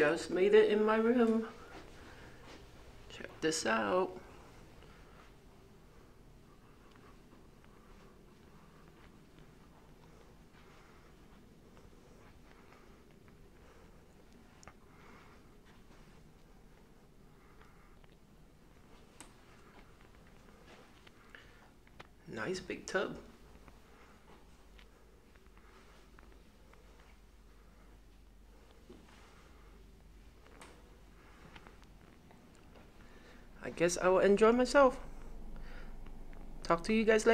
just made it in my room. Check this out. Nice big tub. I guess I will enjoy myself. Talk to you guys later.